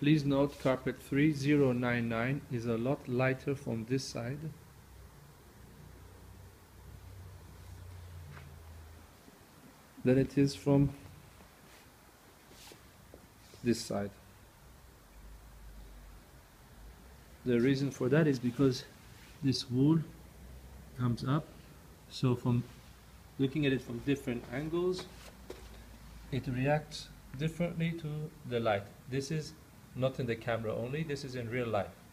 Please note carpet 3099 is a lot lighter from this side. than it is from this side. The reason for that is because this wool comes up so from looking at it from different angles it reacts differently to the light. This is not in the camera only, this is in real life.